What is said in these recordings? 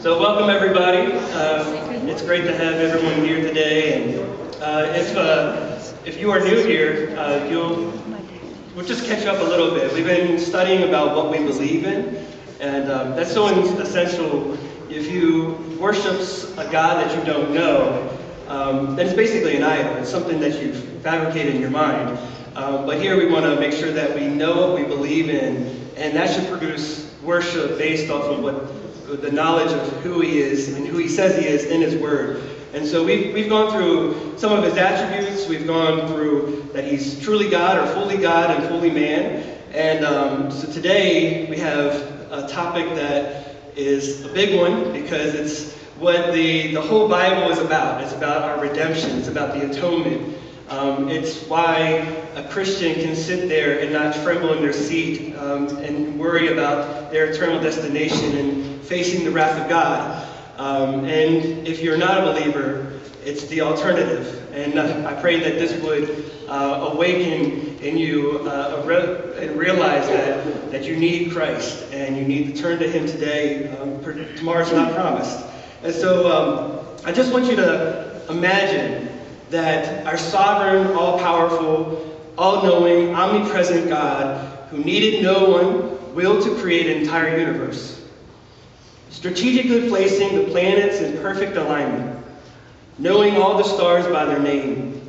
So welcome everybody. Um, it's great to have everyone here today. And uh, if uh, if you are new here, uh, you'll we'll just catch up a little bit. We've been studying about what we believe in, and um, that's so essential. If you worship a God that you don't know, um, then it's basically an idol. It's something that you've fabricated in your mind. Um, but here we want to make sure that we know what we believe in, and that should produce worship based off of what the knowledge of who he is and who he says he is in his word. And so we've, we've gone through some of his attributes. We've gone through that he's truly God or fully God and fully man. And um, so today we have a topic that is a big one because it's what the, the whole Bible is about. It's about our redemption. It's about the atonement. Um, it's why a Christian can sit there and not tremble in their seat um, and worry about their eternal destination and facing the wrath of God. Um, and if you're not a believer, it's the alternative. And uh, I pray that this would uh, awaken in you uh, re- and realize that, that you need Christ and you need to turn to Him today. Um, tomorrow's not promised. And so um, I just want you to imagine that our sovereign, all powerful, all knowing, omnipresent God, who needed no one, willed to create an entire universe strategically placing the planets in perfect alignment, knowing all the stars by their name.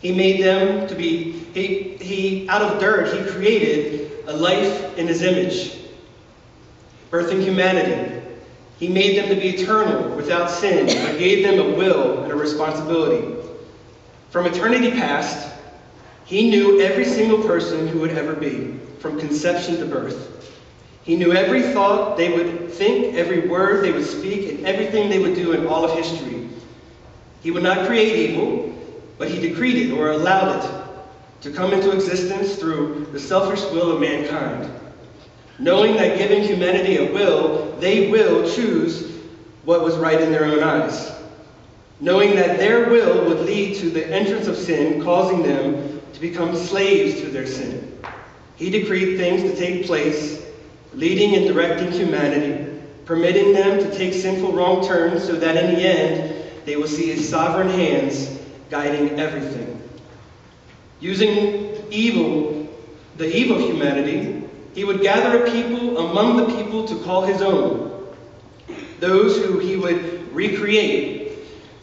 He made them to be, he, he out of dirt, he created a life in his image, birthing humanity. He made them to be eternal, without sin, but gave them a will and a responsibility. From eternity past, he knew every single person who would ever be, from conception to birth. He knew every thought they would think, every word they would speak, and everything they would do in all of history. He would not create evil, but he decreed it or allowed it to come into existence through the selfish will of mankind. Knowing that giving humanity a will, they will choose what was right in their own eyes. Knowing that their will would lead to the entrance of sin, causing them to become slaves to their sin. He decreed things to take place leading and directing humanity, permitting them to take sinful wrong turns so that in the end they will see his sovereign hands guiding everything. Using evil, the evil of humanity, he would gather a people among the people to call his own. Those who he would recreate,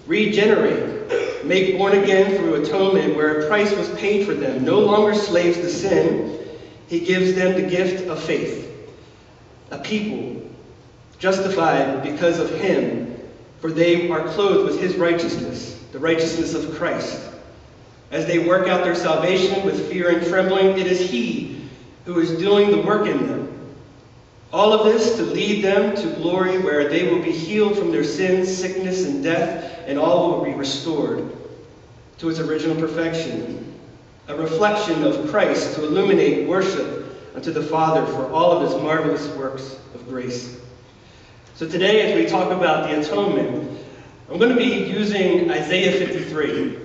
regenerate, make born again through atonement where a price was paid for them, no longer slaves to sin. He gives them the gift of faith a people justified because of him, for they are clothed with his righteousness, the righteousness of Christ. As they work out their salvation with fear and trembling, it is he who is doing the work in them. All of this to lead them to glory where they will be healed from their sins, sickness, and death, and all will be restored to its original perfection. A reflection of Christ to illuminate worship unto the Father for all of his marvelous works of grace. So today, as we talk about the atonement, I'm going to be using Isaiah 53.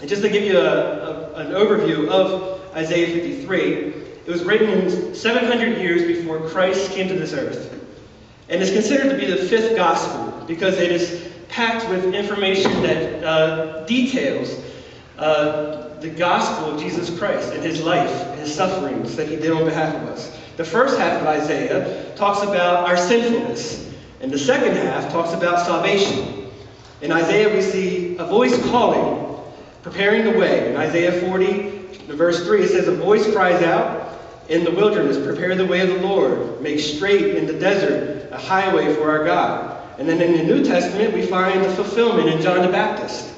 And just to give you a, a, an overview of Isaiah 53, it was written 700 years before Christ came to this earth. And is considered to be the fifth gospel because it is packed with information that uh, details uh, the gospel of Jesus Christ and his life, his sufferings that he did on behalf of us. The first half of Isaiah talks about our sinfulness, and the second half talks about salvation. In Isaiah, we see a voice calling, preparing the way. In Isaiah 40, verse 3, it says, A voice cries out in the wilderness, Prepare the way of the Lord, make straight in the desert a highway for our God. And then in the New Testament, we find the fulfillment in John the Baptist.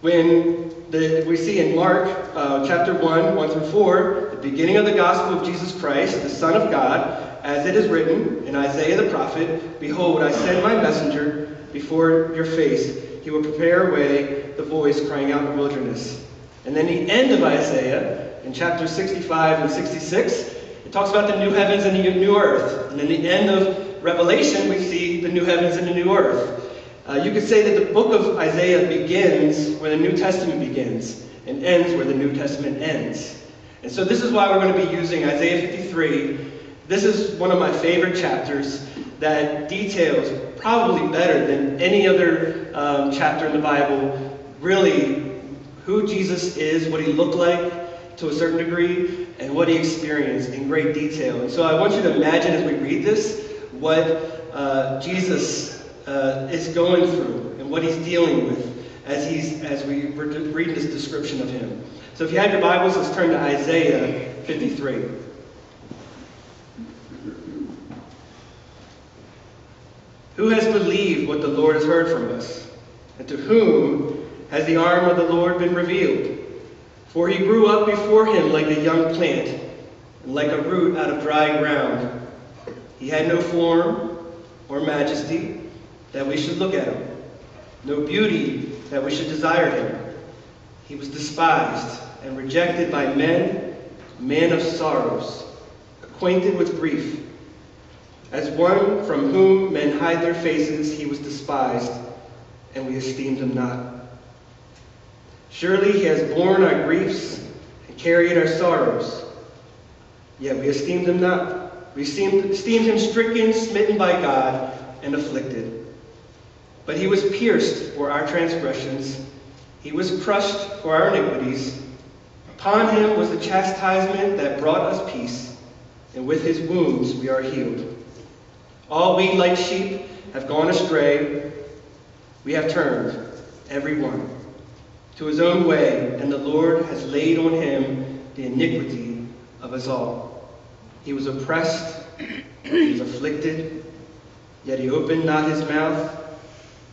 When the, we see in Mark uh, chapter 1, 1 through 4, the beginning of the gospel of Jesus Christ, the Son of God, as it is written in Isaiah the prophet, Behold, I send my messenger before your face. He will prepare a way, the voice crying out in the wilderness. And then the end of Isaiah, in chapter 65 and 66, it talks about the new heavens and the new earth. And in the end of Revelation, we see the new heavens and the new earth. Uh, you could say that the book of Isaiah begins where the New Testament begins and ends where the New Testament ends. And so this is why we're going to be using Isaiah 53. This is one of my favorite chapters that details probably better than any other um, chapter in the Bible really who Jesus is, what he looked like to a certain degree, and what he experienced in great detail. And so I want you to imagine as we read this what uh, Jesus uh, is going through and what he's dealing with as he's as we read this description of him. So if you have your Bibles, let's turn to Isaiah 53. Who has believed what the Lord has heard from us? And to whom has the arm of the Lord been revealed? For he grew up before him like a young plant, and like a root out of dry ground. He had no form or majesty that we should look at him, no beauty that we should desire him. He was despised and rejected by men, man of sorrows, acquainted with grief. As one from whom men hide their faces, he was despised, and we esteemed him not. Surely he has borne our griefs and carried our sorrows, yet we esteemed him not. We esteemed, esteemed him stricken, smitten by God, and afflicted. But he was pierced for our transgressions, he was crushed for our iniquities. Upon him was the chastisement that brought us peace, and with his wounds we are healed. All we, like sheep, have gone astray. We have turned, every one, to his own way, and the Lord has laid on him the iniquity of us all. He was oppressed, he was afflicted, yet he opened not his mouth.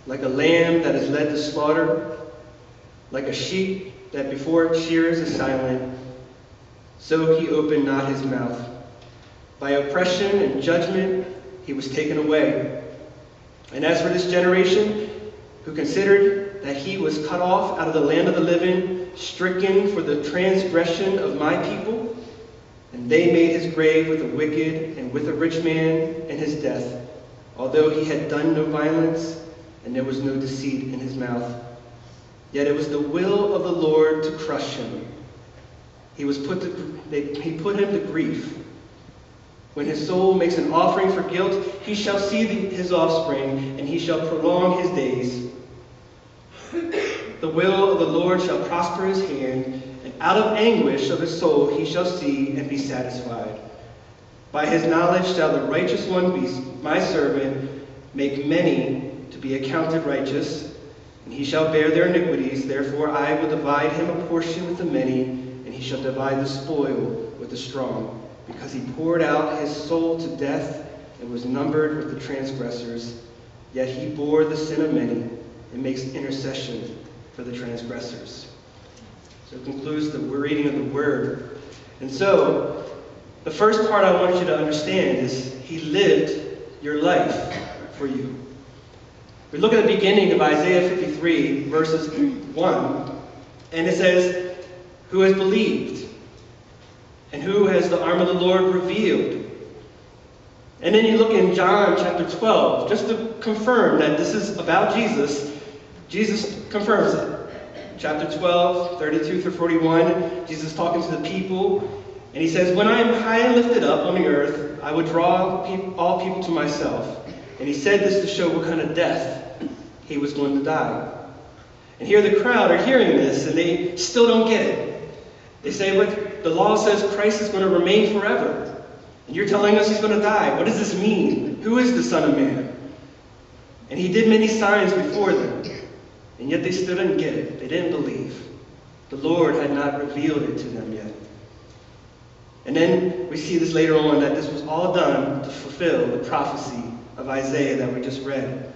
Like a lamb that is led to slaughter, like a sheep that before its shears is silent, so he opened not his mouth. By oppression and judgment he was taken away. And as for this generation, who considered that he was cut off out of the land of the living, stricken for the transgression of my people, and they made his grave with the wicked and with a rich man in his death, although he had done no violence, and there was no deceit in his mouth. Yet it was the will of the Lord to crush him. He was put to, they, he put him to grief. When his soul makes an offering for guilt, he shall see the, his offspring, and he shall prolong his days. The will of the Lord shall prosper his hand, and out of anguish of his soul he shall see and be satisfied. By his knowledge shall the righteous one be my servant, make many to be accounted righteous, and he shall bear their iniquities. Therefore I will divide him a portion with the many, and he shall divide the spoil with the strong because he poured out his soul to death and was numbered with the transgressors. Yet he bore the sin of many and makes intercession for the transgressors. So it concludes the reading of the word. And so, the first part I want you to understand is he lived your life for you. We look at the beginning of Isaiah 53, verses 1, and it says, Who has believed? And who has the arm of the Lord revealed? And then you look in John chapter 12, just to confirm that this is about Jesus. Jesus confirms it. Chapter 12, 32 through 41, Jesus talking to the people, and he says, When I am high and lifted up on the earth, I would draw all people to myself. And he said this to show what kind of death he was going to die. And here the crowd are hearing this, and they still don't get it. They say, But the law says Christ is going to remain forever. And you're telling us he's going to die. What does this mean? Who is the Son of Man? And he did many signs before them. And yet they still didn't get it. They didn't believe. The Lord had not revealed it to them yet. And then we see this later on that this was all done to fulfill the prophecy of Isaiah that we just read.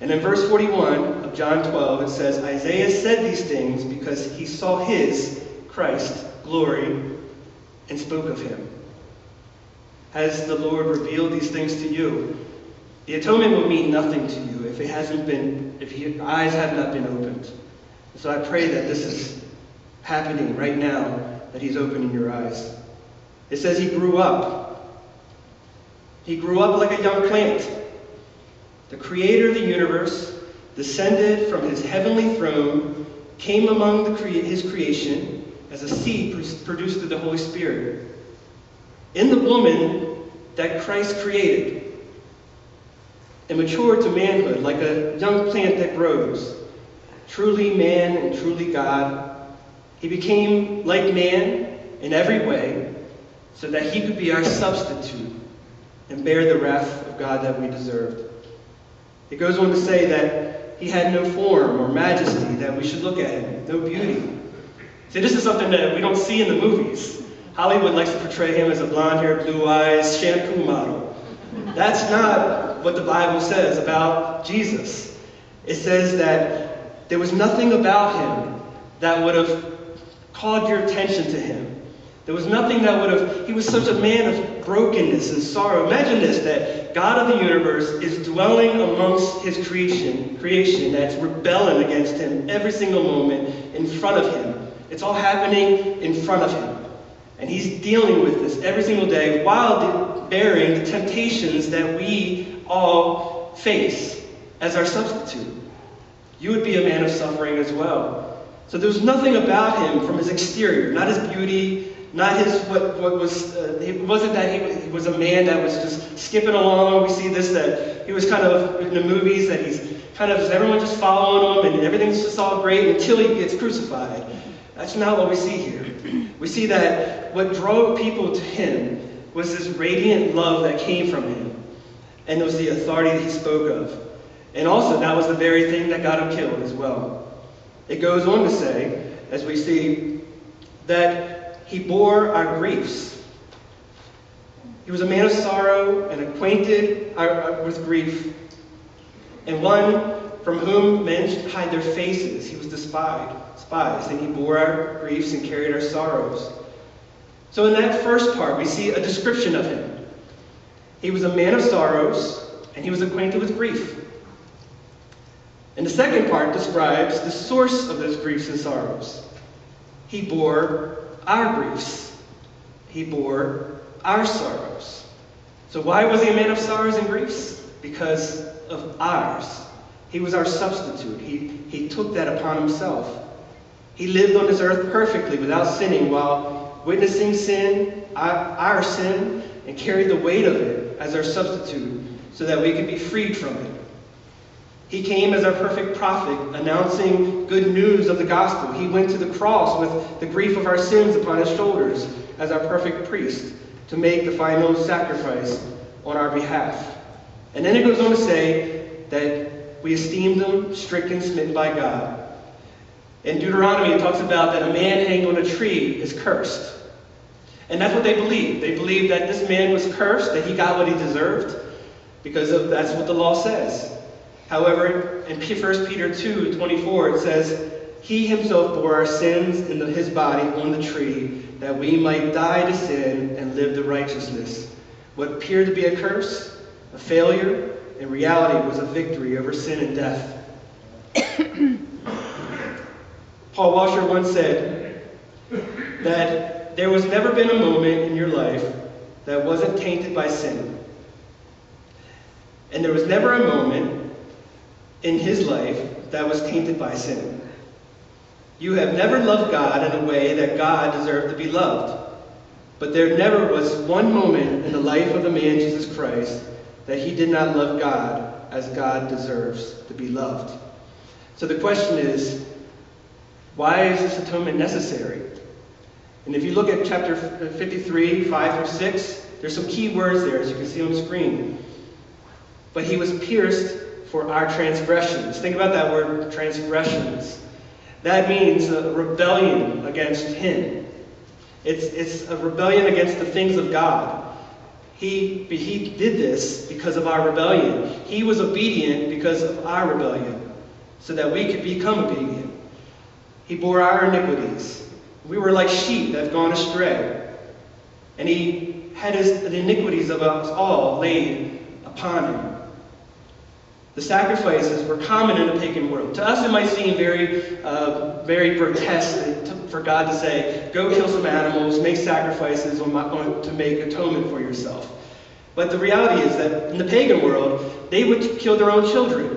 And in verse 41 of John 12, it says, Isaiah said these things because he saw his, Christ, glory, and spoke of him. Has the Lord revealed these things to you? The atonement will mean nothing to you if it hasn't been, if your eyes have not been opened. So I pray that this is happening right now, that he's opening your eyes. It says he grew up. He grew up like a young plant. The creator of the universe descended from his heavenly throne, came among the his creation as a seed pro- produced through the Holy Spirit. In the woman that Christ created, and matured to manhood like a young plant that grows, truly man and truly God, he became like man in every way so that he could be our substitute and bear the wrath of God that we deserved. It goes on to say that he had no form or majesty that we should look at him, no beauty. See, this is something that we don't see in the movies. Hollywood likes to portray him as a blonde haired, blue eyes shampoo model. That's not what the Bible says about Jesus. It says that there was nothing about him that would have called your attention to him. There was nothing that would have, he was such a man of brokenness and sorrow. Imagine this, that God of the universe is dwelling amongst his creation, creation that's rebelling against him every single moment in front of him. It's all happening in front of him. And he's dealing with this every single day while bearing the temptations that we all face as our substitute. You would be a man of suffering as well. So there's nothing about him from his exterior, not his beauty, not his what what was. Uh, it wasn't that he was, he was a man that was just skipping along. We see this that he was kind of in the movies that he's kind of everyone just following him and everything's just all great until he gets crucified. That's not what we see here. We see that what drove people to him was this radiant love that came from him, and it was the authority that he spoke of. And also, that was the very thing that got him killed as well. It goes on to say, as we see, that he bore our griefs. He was a man of sorrow and acquainted uh, uh, with grief, and one from whom men hide their faces. He was despised, despised, and he bore our griefs and carried our sorrows. So, in that first part, we see a description of him. He was a man of sorrows, and he was acquainted with grief. And the second part describes the source of those griefs and sorrows. He bore our griefs. He bore our sorrows. So why was he a man of sorrows and griefs? Because of ours. He was our substitute. He, he took that upon himself. He lived on this earth perfectly without sinning while witnessing sin, our, our sin, and carried the weight of it as our substitute so that we could be freed from it. He came as our perfect prophet, announcing good news of the gospel. He went to the cross with the grief of our sins upon his shoulders as our perfect priest to make the final sacrifice on our behalf. And then it goes on to say that we esteemed him stricken, smitten by God. In Deuteronomy, it talks about that a man hanged on a tree is cursed. And that's what they believe. They believe that this man was cursed, that he got what he deserved, because of, that's what the law says. However, in 1 Peter 2 24, it says, He himself bore our sins in his body on the tree, that we might die to sin and live to righteousness. What appeared to be a curse, a failure, in reality was a victory over sin and death. Paul Washer once said that there was never been a moment in your life that wasn't tainted by sin. And there was never a moment in his life that was tainted by sin. You have never loved God in a way that God deserved to be loved. But there never was one moment in the life of the man Jesus Christ that he did not love God as God deserves to be loved. So the question is, why is this atonement necessary? And if you look at chapter 53, 5 through 6, there's some key words there, as you can see on the screen. But he was pierced for our transgressions. Think about that word, transgressions. That means a rebellion against him. It's, it's a rebellion against the things of God. He, he did this because of our rebellion. He was obedient because of our rebellion, so that we could become obedient. He bore our iniquities. We were like sheep that have gone astray. And he had his, the iniquities of us all laid upon him. The sacrifices were common in the pagan world. To us, it might seem very, uh, very grotesque for God to say, "Go kill some animals, make sacrifices on my, on, to make atonement for yourself." But the reality is that in the pagan world, they would kill their own children.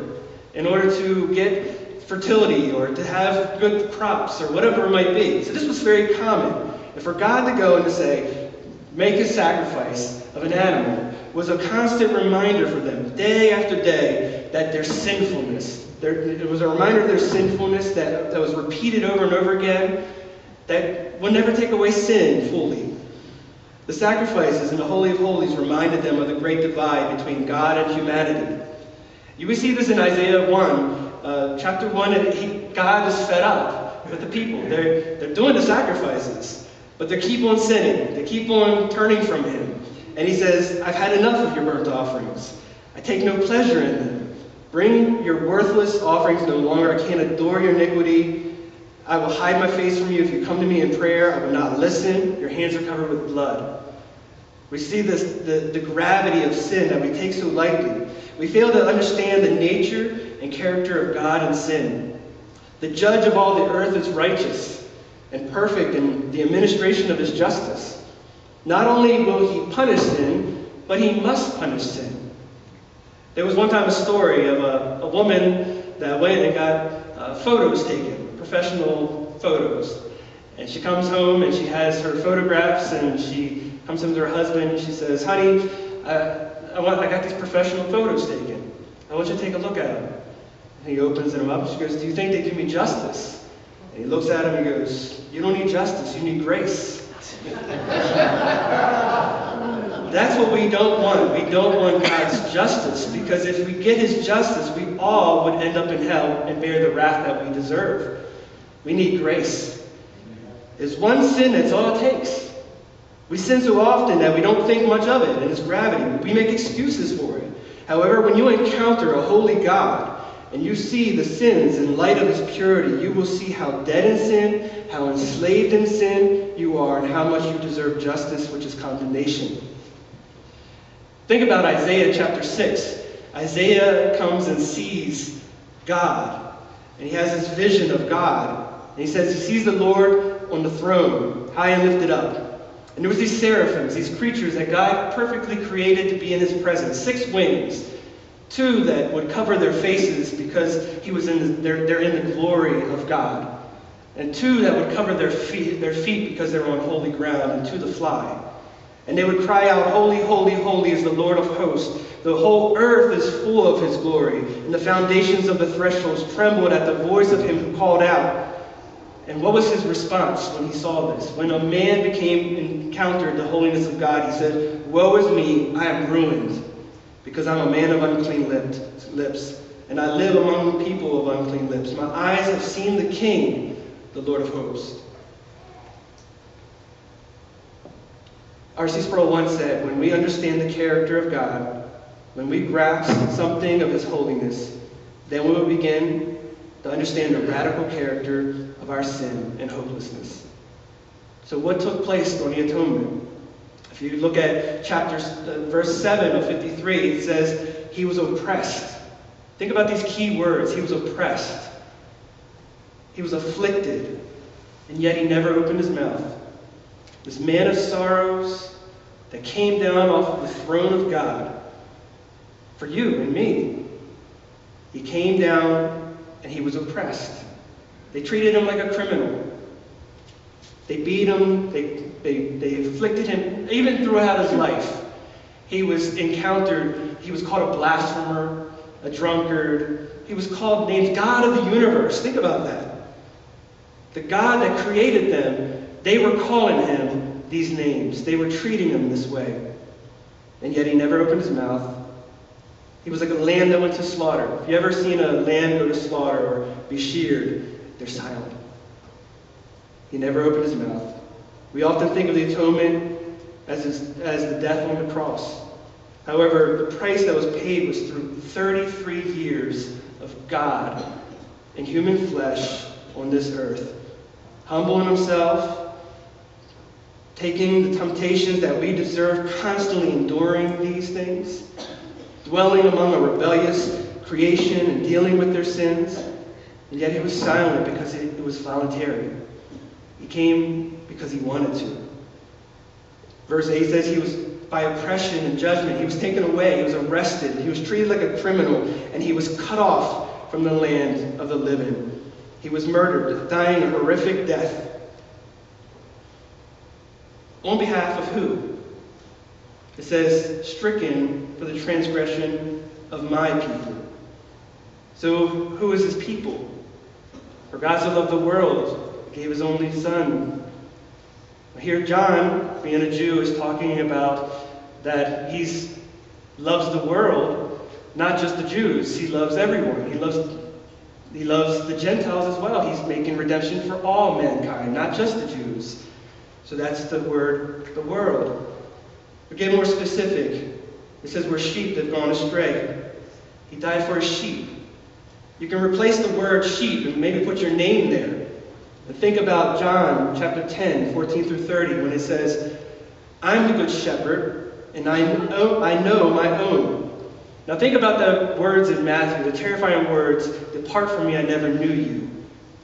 in order to get fertility or to have good crops or whatever it might be. So this was very common. And for God to go and to say, make a sacrifice of an animal was a constant reminder for them, day after day, that their sinfulness, there, it was a reminder of their sinfulness that, that was repeated over and over again, that would never take away sin fully. The sacrifices in the Holy of Holies reminded them of the great divide between God and humanity. You will see this in Isaiah 1, uh, chapter 1, and he, God is fed up with the people. They're, they're doing the sacrifices, but they keep on sinning. They keep on turning from Him. And He says, I've had enough of your burnt offerings. I take no pleasure in them. Bring your worthless offerings no longer. I can't adore your iniquity. I will hide my face from you. If you come to me in prayer, I will not listen. Your hands are covered with blood. We see this, the, the gravity of sin that we take so lightly. We fail to understand the nature and character of God and sin. The judge of all the earth is righteous and perfect in the administration of his justice. Not only will he punish sin, but he must punish sin. There was one time a story of a, a woman that went and got uh, photos taken, professional photos. And she comes home and she has her photographs and she comes home to her husband and she says, honey, I, want, I got these professional photos taken. I want you to take a look at them. He opens them up she goes, do you think they do me justice? And he looks at him and he goes, you don't need justice, you need grace. That's what we don't want. We don't want God's justice because if we get his justice, we all would end up in hell and bear the wrath that we deserve. We need grace. There's one sin, that's all it takes. We sin so often that we don't think much of it and its gravity. We make excuses for it. However, when you encounter a holy God and you see the sins in light of his purity, you will see how dead in sin, how enslaved in sin you are, and how much you deserve justice, which is condemnation. Think about Isaiah chapter 6. Isaiah comes and sees God, and he has this vision of God. And he says he sees the Lord on the throne, high and lifted up. And there was these seraphims, these creatures that God perfectly created to be in his presence, six wings, two that would cover their faces because he was in the, they're, they're in the glory of God, and two that would cover their feet, their feet because they're on holy ground, and two the fly. And they would cry out, Holy, holy, holy is the Lord of hosts. The whole earth is full of his glory. And the foundations of the thresholds trembled at the voice of him who called out. And what was his response when he saw this? When a man became encountered the holiness of God, he said, Woe is me, I am ruined, because I'm a man of unclean lips, and I live among people of unclean lips. My eyes have seen the King, the Lord of hosts. R.C. Sproul once said, when we understand the character of God, when we grasp something of his holiness, then we will begin to understand the radical character of our sin and hopelessness. So what took place on the atonement? You look at chapter, uh, verse 7 of 53, it says, he was oppressed. Think about these key words. He was oppressed. He was afflicted, and yet he never opened his mouth. This man of sorrows that came down off of the throne of God for you and me. He came down and he was oppressed. They treated him like a criminal. They beat him, they, they, they afflicted him, even throughout his life. He was encountered, he was called a blasphemer, a drunkard. He was called named God of the universe. Think about that. The God that created them, they were calling him these names. They were treating him this way. And yet he never opened his mouth. He was like a lamb that went to slaughter. If you ever seen a lamb go to slaughter or be sheared, they're silent. He never opened his mouth. We often think of the atonement as, as the death on the cross. However, the price that was paid was through 33 years of God in human flesh on this earth, humbling himself, taking the temptations that we deserve, constantly enduring these things, dwelling among a rebellious creation and dealing with their sins. And yet he was silent because it was voluntary. He came because he wanted to. Verse 8 says he was by oppression and judgment. He was taken away. He was arrested. He was treated like a criminal. And he was cut off from the land of the living. He was murdered, dying a horrific death. On behalf of who? It says, stricken for the transgression of my people. So, who is his people? For God so loved the world, gave his only Son. Here, John, being a Jew, is talking about that he loves the world, not just the Jews. He loves everyone. He loves, he loves the Gentiles as well. He's making redemption for all mankind, not just the Jews. So that's the word, the world. Get more specific. It says we're sheep that have gone astray. He died for his sheep. You can replace the word sheep and maybe put your name there. And think about John chapter 10, 14 through 30, when it says, I'm the good shepherd, and I know, I know my own. Now think about the words in Matthew, the terrifying words, Depart from me, I never knew you.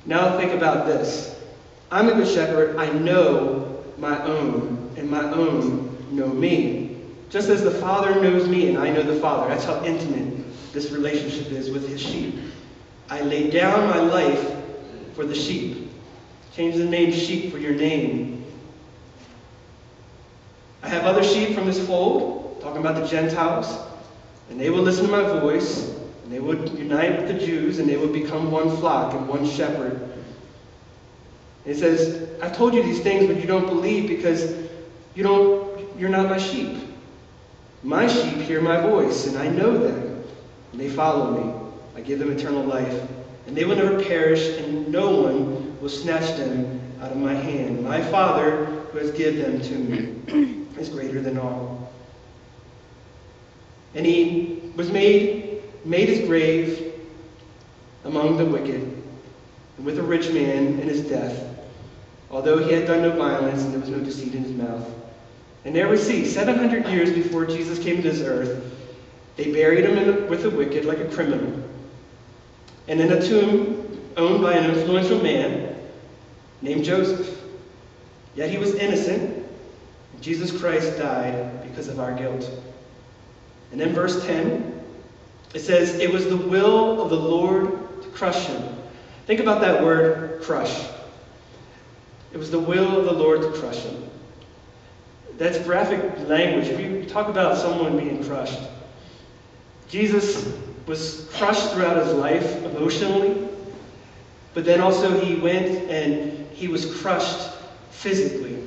Now think about this. I'm the good shepherd, I know my own, and my own know me. Just as the Father knows me and I know the Father. That's how intimate this relationship is with his sheep. I lay down my life for the sheep. Change the name sheep for your name. I have other sheep from this fold, talking about the Gentiles, and they will listen to my voice, and they would unite with the Jews, and they would become one flock and one shepherd. And it says, I've told you these things, but you don't believe because you don't, you're not my sheep. My sheep hear my voice, and I know them, and they follow me. I give them eternal life, and they will never perish, and no one will snatch them out of my hand. My Father, who has given them to me, is greater than all. And he was made, made his grave among the wicked, and with a rich man in his death, although he had done no violence, and there was no deceit in his mouth. And there we see, 700 years before Jesus came to this earth, they buried him the, with the wicked like a criminal. And in a tomb owned by an influential man named Joseph. Yet he was innocent. Jesus Christ died because of our guilt. And then verse 10, it says, It was the will of the Lord to crush him. Think about that word, crush. It was the will of the Lord to crush him. That's graphic language. If you talk about someone being crushed, Jesus was crushed throughout his life emotionally, but then also he went and he was crushed physically.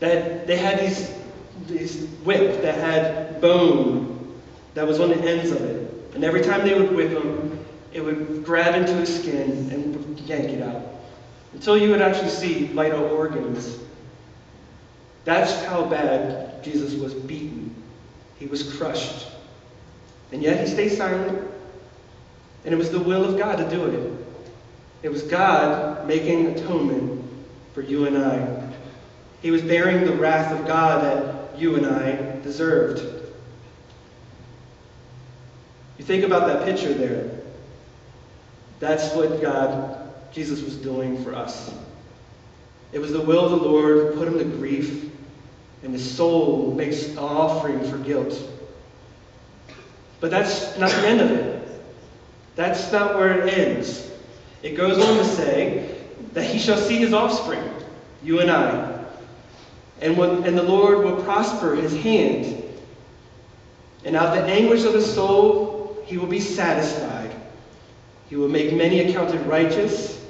That they had these, these whip that had bone that was on the ends of it. And every time they would whip him, it would grab into his skin and yank it out. Until you would actually see vital organs that's how bad Jesus was beaten. He was crushed. And yet he stayed silent. And it was the will of God to do it. It was God making atonement for you and I. He was bearing the wrath of God that you and I deserved. You think about that picture there. That's what God, Jesus was doing for us. It was the will of the Lord, put him to grief, and his soul makes an offering for guilt. But that's not the end of it. That's not where it ends. It goes on to say that he shall see his offspring, you and I. And, when, and the Lord will prosper his hand. And out of the anguish of his soul, he will be satisfied. He will make many accounted righteous,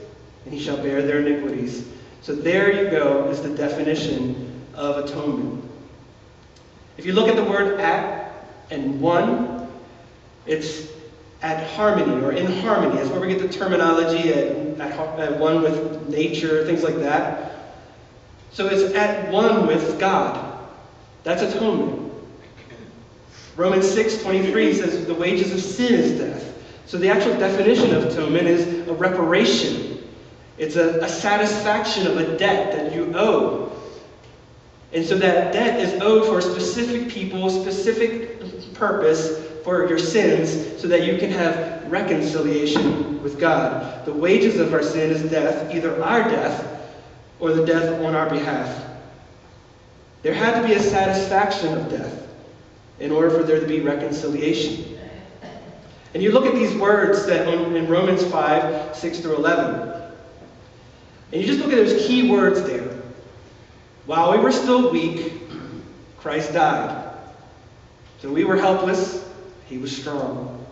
and he shall bear their iniquities. So there you go, is the definition of atonement. If you look at the word at and one, it's at harmony or in harmony. That's where we get the terminology at, at, at one with nature, things like that. So it's at one with God. That's atonement. Romans 6 23 says the wages of sin is death. So the actual definition of atonement is a reparation. It's a, a satisfaction of a debt that you owe. And so that debt is owed for a specific people, specific purpose for your sins, so that you can have reconciliation with God. The wages of our sin is death, either our death or the death on our behalf. There had to be a satisfaction of death in order for there to be reconciliation. And you look at these words that in Romans 5, 6 through 11. And you just look at those key words there. While we were still weak, Christ died. So we were helpless, he was strong.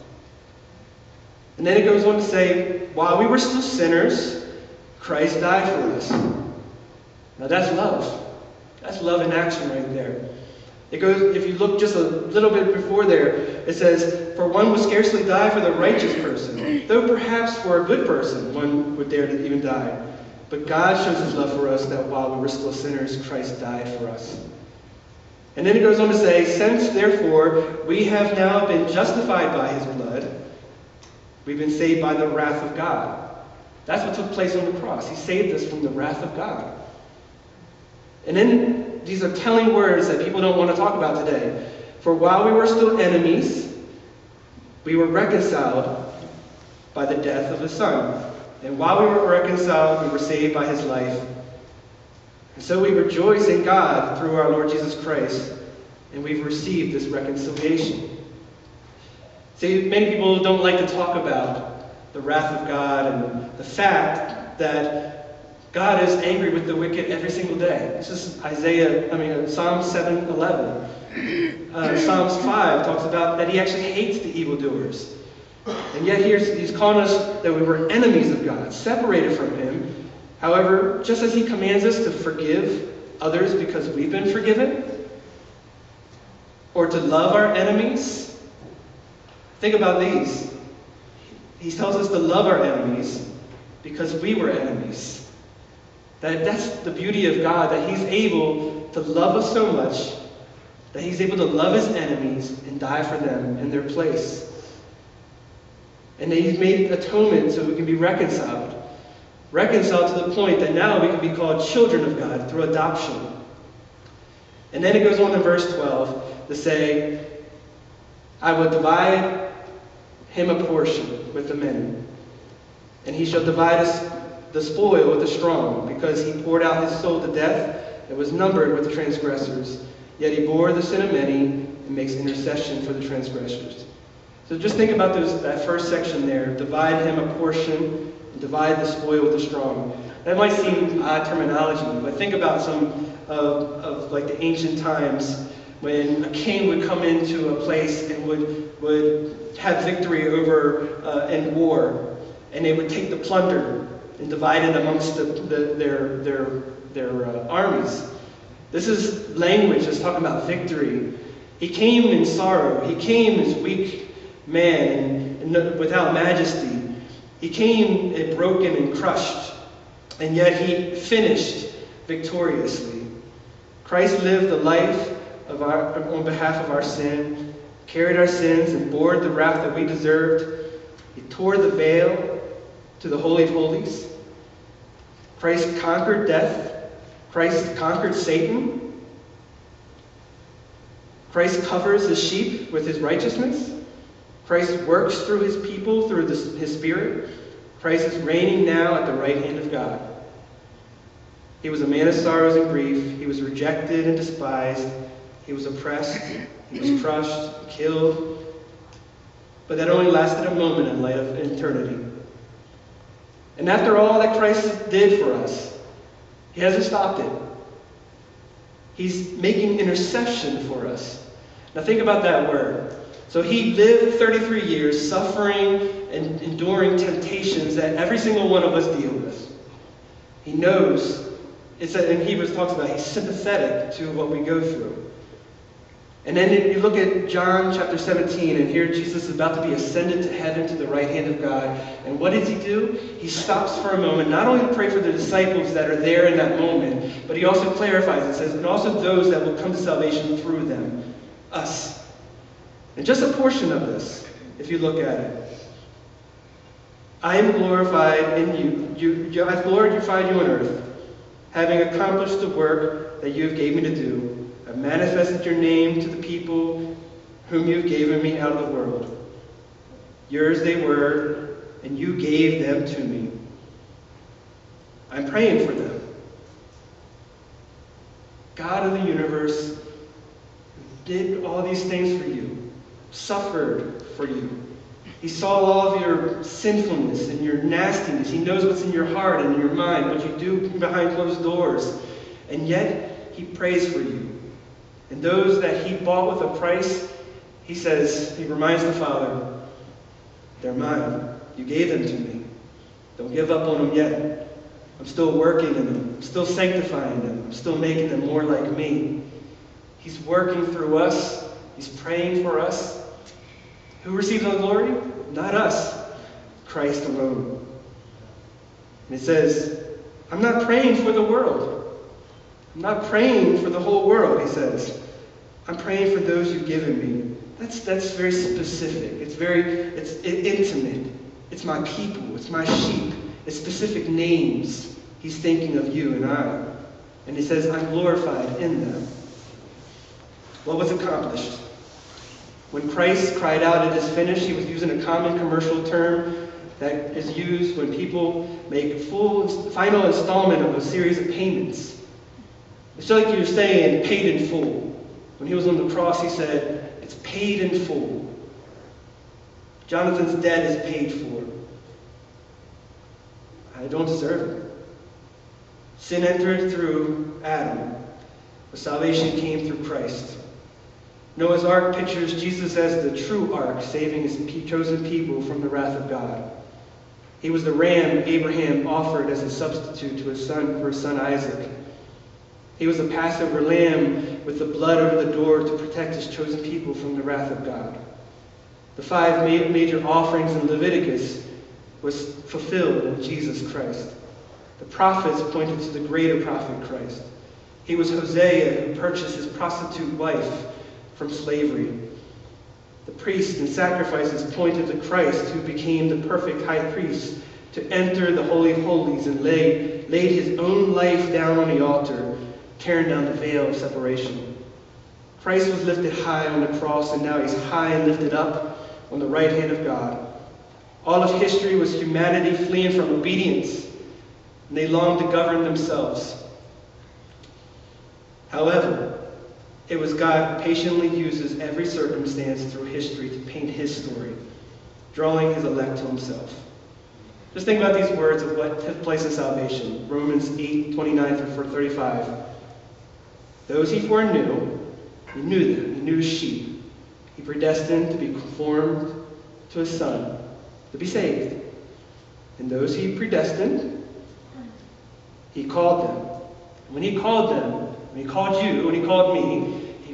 And then it goes on to say, while we were still sinners, Christ died for us. Now that's love. That's love in action right there. It goes, if you look just a little bit before there, it says, For one would scarcely die for the righteous person, though perhaps for a good person one would dare to even die. But God shows his love for us that while we were still sinners, Christ died for us. And then it goes on to say, Since therefore we have now been justified by his blood, we've been saved by the wrath of God. That's what took place on the cross. He saved us from the wrath of God. And then these are telling words that people don't want to talk about today. For while we were still enemies, we were reconciled by the death of the Son. And while we were reconciled, we were saved by his life. And so we rejoice in God through our Lord Jesus Christ, and we've received this reconciliation. See, many people don't like to talk about the wrath of God and the fact that God is angry with the wicked every single day. This is Isaiah, I mean, Psalm 7 11. Uh, Psalms 5 talks about that he actually hates the evildoers. And yet here's, he's calling us that we were enemies of God, separated from him. However, just as he commands us to forgive others because we've been forgiven, or to love our enemies, think about these. He tells us to love our enemies because we were enemies. That, that's the beauty of God, that He's able to love us so much that He's able to love His enemies and die for them in their place. And that He's made atonement so we can be reconciled. Reconciled to the point that now we can be called children of God through adoption. And then it goes on in verse 12 to say, I will divide him a portion with the many, and he shall divide us the spoil with the strong, because he poured out his soul to death and was numbered with the transgressors. Yet he bore the sin of many and makes intercession for the transgressors. So just think about those, that first section there. Divide him a portion, divide the spoil with the strong. That might seem odd terminology, but think about some of, of like the ancient times when a king would come into a place and would, would have victory over uh, in war, and they would take the plunder and divide it amongst the, the, their, their, their uh, armies. This is language that's talking about victory. He came in sorrow. He came as weak man and, and without majesty. He came broken and crushed, and yet he finished victoriously. Christ lived the life of our, on behalf of our sin, carried our sins, and bore the wrath that we deserved. He tore the veil to the Holy of Holies. Christ conquered death. Christ conquered Satan. Christ covers his sheep with his righteousness. Christ works through his people through this, his spirit. Christ is reigning now at the right hand of God. He was a man of sorrows and grief. He was rejected and despised. He was oppressed. He was crushed, killed. But that only lasted a moment in light of eternity. And after all that Christ did for us, he hasn't stopped it. He's making intercession for us. Now think about that word. So he lived 33 years suffering and enduring temptations that every single one of us deal with. He knows, it's a, in Hebrews talks about he's sympathetic to what we go through. And then you look at John chapter 17, and here Jesus is about to be ascended to heaven to the right hand of God. And what does he do? He stops for a moment, not only to pray for the disciples that are there in that moment, but he also clarifies and says, and also those that will come to salvation through them, us. And just a portion of this, if you look at it. I am glorified in you. you, you I've glorified you on earth, having accomplished the work that you have gave me to do. I've manifested your name to the people whom you've given me out of the world. Yours they were, and you gave them to me. I'm praying for them. God of the universe did all these things for you, suffered for you, He saw all of your sinfulness and your nastiness. He knows what's in your heart and in your mind, what you do behind closed doors. And yet, He prays for you. And those that He bought with a price, He says, He reminds the Father, they're mine. You gave them to me. Don't give up on them yet. I'm still working in them. I'm still sanctifying them. I'm still making them more like me. He's working through us. He's praying for us. Who receives the glory? Not us. Christ alone. And it says, I'm not praying for the world. I'm not praying for the whole world, he says. I'm praying for those you've given me. That's, that's very specific. It's very it's intimate. It's my people. It's my sheep. It's specific names. He's thinking of you and I. And he says, I'm glorified in them. What was accomplished? When Christ cried out, It is finished, he was using a common commercial term that is used when people make full, final installment of a series of payments. It's like you're saying, paid in full. When he was on the cross, he said, It's paid in full. Jonathan's debt is paid for. I don't deserve it. Sin entered through Adam, but salvation came through Christ. Noah's Ark pictures Jesus as the true ark, saving his chosen people from the wrath of God. He was the ram Abraham offered as a substitute to his son for his son Isaac. He was a Passover lamb with the blood over the door to protect his chosen people from the wrath of God. The five major offerings in Leviticus was fulfilled in Jesus Christ. The prophets pointed to the greater prophet Christ. He was Hosea who purchased his prostitute wife from slavery. The priests and sacrifices pointed to Christ who became the perfect high priest to enter the Holy of Holies and lay, laid his own life down on the altar, tearing down the veil of separation. Christ was lifted high on the cross, and now he's high and lifted up on the right hand of God. All of history was humanity fleeing from obedience, and they longed to govern themselves. However, it was God who patiently uses every circumstance through history to paint his story, drawing his elect to himself. Just think about these words of what took place in salvation. Romans 8, 29 through 35. Those he foreknew, he knew them, he knew his sheep. He predestined to be conformed to his son, to be saved. And those he predestined, he called them. When he called them, when he called you, when he called me,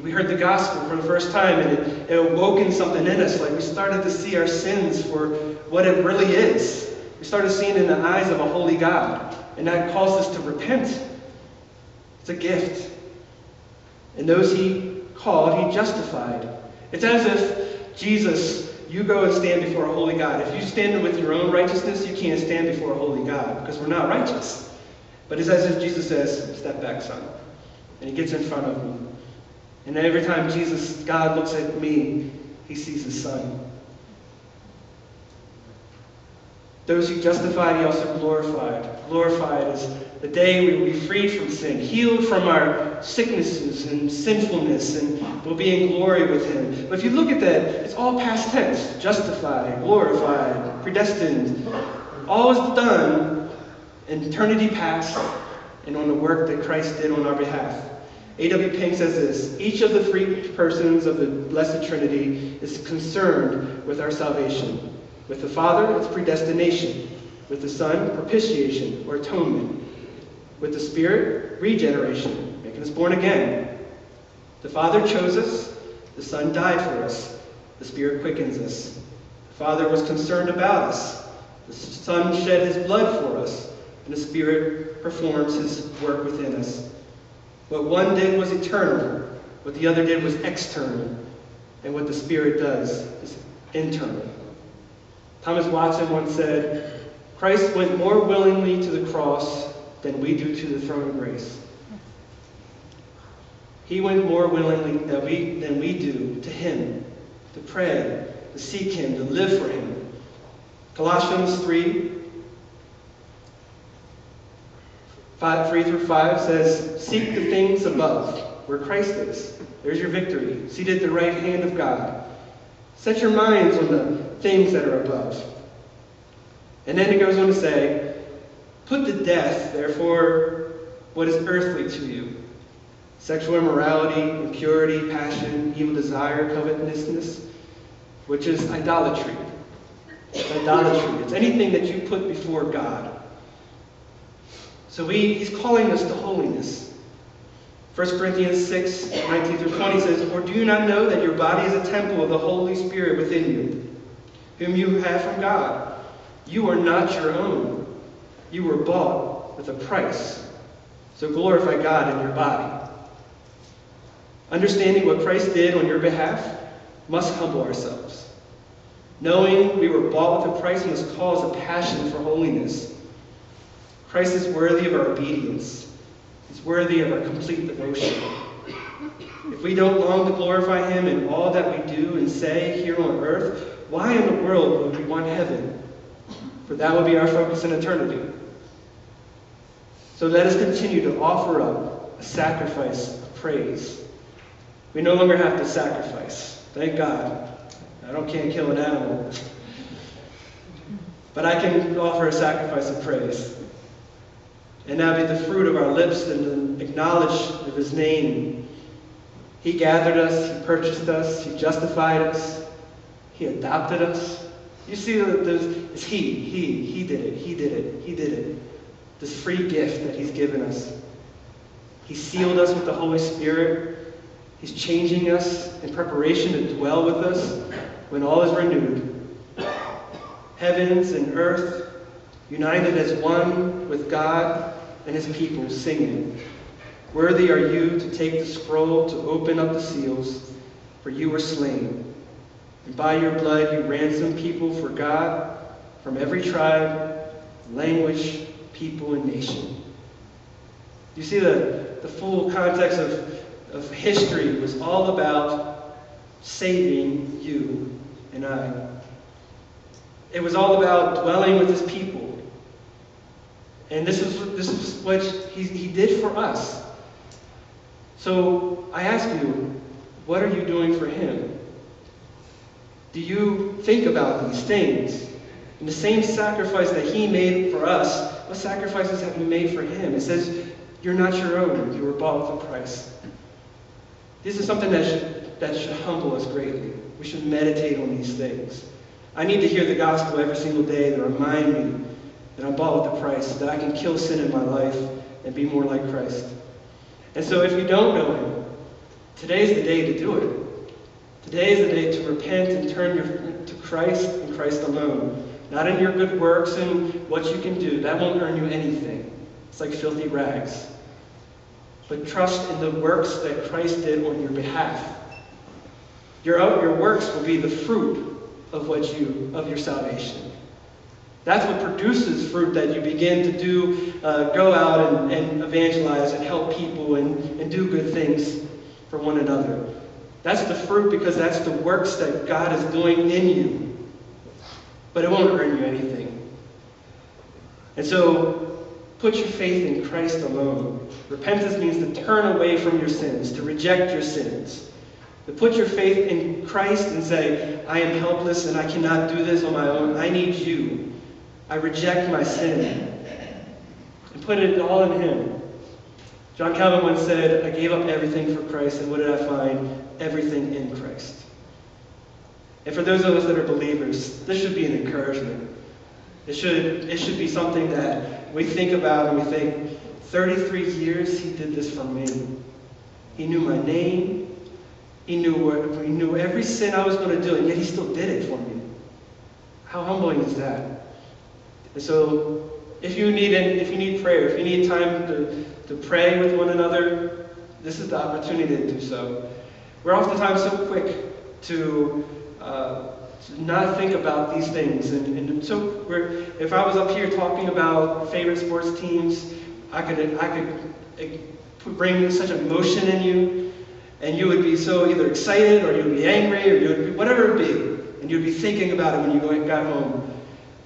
we heard the gospel for the first time and it, it awoken something in us. Like we started to see our sins for what it really is. We started seeing in the eyes of a holy God. And that calls us to repent. It's a gift. And those he called, he justified. It's as if Jesus, you go and stand before a holy God. If you stand with your own righteousness, you can't stand before a holy God because we're not righteous. But it's as if Jesus says, Step back, son. And he gets in front of me. And every time Jesus, God looks at me, he sees his son. Those who justified, he also glorified. Glorified is the day we will be freed from sin, healed from our sicknesses and sinfulness, and we'll be in glory with him. But if you look at that, it's all past tense. Justified, glorified, predestined. All is done in eternity past and on the work that Christ did on our behalf. A.W. Pink says this Each of the three persons of the Blessed Trinity is concerned with our salvation. With the Father, it's predestination. With the Son, propitiation or atonement. With the Spirit, regeneration, making us born again. The Father chose us, the Son died for us, the Spirit quickens us. The Father was concerned about us, the Son shed his blood for us, and the Spirit performs his work within us. What one did was eternal, what the other did was external, and what the Spirit does is internal. Thomas Watson once said, Christ went more willingly to the cross than we do to the throne of grace. He went more willingly than we, than we do to Him, to pray, to seek Him, to live for Him. Colossians 3 5, 3 through 5 says, Seek the things above, where Christ is. There's your victory, seated at the right hand of God. Set your minds on the things that are above. And then it goes on to say, Put to death, therefore, what is earthly to you sexual immorality, impurity, passion, evil desire, covetousness, which is idolatry. It's idolatry. It's anything that you put before God. So we, he's calling us to holiness. 1 Corinthians 6, 19 through 20 says, Or do you not know that your body is a temple of the Holy Spirit within you, whom you have from God? You are not your own. You were bought with a price. So glorify God in your body. Understanding what Christ did on your behalf, must humble ourselves. Knowing we were bought with a price must cause a passion for holiness. Christ is worthy of our obedience. He's worthy of our complete devotion. If we don't long to glorify Him in all that we do and say here on earth, why in the world would we want heaven? For that will be our focus in eternity. So let us continue to offer up a sacrifice of praise. We no longer have to sacrifice. Thank God. I don't can't kill an animal. But I can offer a sacrifice of praise. And now be the fruit of our lips and acknowledge of his name. He gathered us, he purchased us, he justified us, he adopted us. You see, it's he, he, he did it, he did it, he did it. This free gift that he's given us. He sealed us with the Holy Spirit. He's changing us in preparation to dwell with us when all is renewed. Heavens and earth united as one with God and his people, singing, Worthy are you to take the scroll, to open up the seals, for you were slain. And by your blood you ransomed people for God from every tribe, language, people, and nation. You see, the, the full context of, of history was all about saving you and I. It was all about dwelling with his people. And this is, this is what he, he did for us. So I ask you, what are you doing for him? Do you think about these things? And the same sacrifice that he made for us, what sacrifices have you made for him? It says, You're not your own, you were bought with a price. This is something that should, that should humble us greatly. We should meditate on these things. I need to hear the gospel every single day to remind me that I'm bought with a price, that I can kill sin in my life and be more like Christ. And so if you don't know him, today's the day to do it. Today is the day to repent and turn your, to Christ and Christ alone. Not in your good works and what you can do. That won't earn you anything. It's like filthy rags. But trust in the works that Christ did on your behalf. Your, your works will be the fruit of what you of your salvation. That's what produces fruit that you begin to do, uh, go out and, and, evangelize and help people and, and do good things for one another. That's the fruit because that's the works that God is doing in you. But it won't earn you anything. And so put your faith in Christ alone. Repentance means to turn away from your sins, to reject your sins. To put your faith in Christ and say, I am helpless and I cannot do this on my own. I need you. I reject my sin. And put it all in Him. John Calvin once said, I gave up everything for Christ, and what did I find? Everything in Christ. And for those of us that are believers, this should be an encouragement. It should, it should be something that we think about and we think, 33 years he did this for me. He knew my name. He knew, what, he knew every sin I was going to do, and yet he still did it for me. How humbling is that? And so, if you need if you need prayer, if you need time to, to pray with one another, this is the opportunity to do so. We're oftentimes so quick to, uh, to not think about these things, and, and so if I was up here talking about favorite sports teams, I could I could bring such emotion in you, and you would be so either excited or you'd be angry or you would be whatever it would be, and you'd be thinking about it when you got home.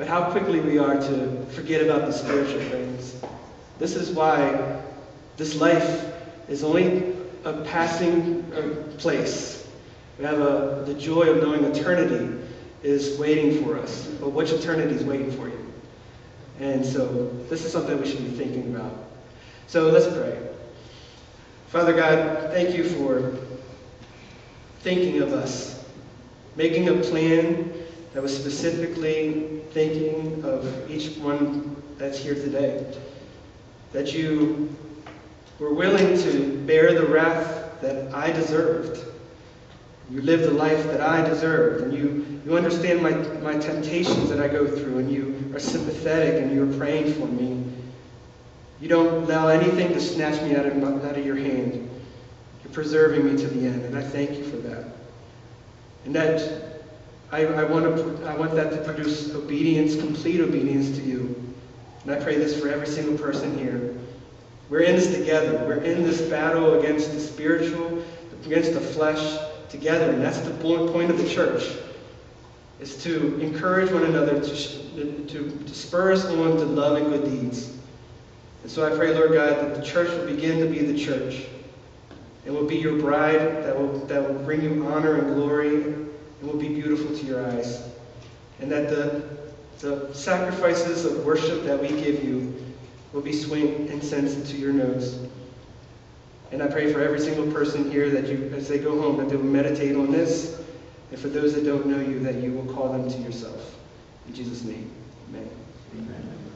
But how quickly we are to forget about the spiritual things. This is why this life is only a passing uh, place. We have a, the joy of knowing eternity is waiting for us. But which eternity is waiting for you? And so this is something we should be thinking about. So let's pray. Father God, thank you for thinking of us, making a plan that was specifically thinking of each one that's here today. That you were willing to bear the wrath that I deserved. You lived the life that I deserved, and you, you understand my, my temptations that I go through, and you are sympathetic, and you're praying for me. You don't allow anything to snatch me out of, out of your hand. You're preserving me to the end, and I thank you for that. And that I, I, want to, I want that to produce obedience, complete obedience to you. And I pray this for every single person here. We're in this together. We're in this battle against the spiritual, against the flesh together. And that's the point of the church, is to encourage one another, to, to, to spur us on to love and good deeds. And so I pray, Lord God, that the church will begin to be the church. It will be your bride that will, that will bring you honor and glory and will be beautiful to your eyes. And that the, the sacrifices of worship that we give you will be sweet incense to your nose. And I pray for every single person here that you, as they go home, that they will meditate on this. And for those that don't know you, that you will call them to yourself. In Jesus' name, amen. Amen.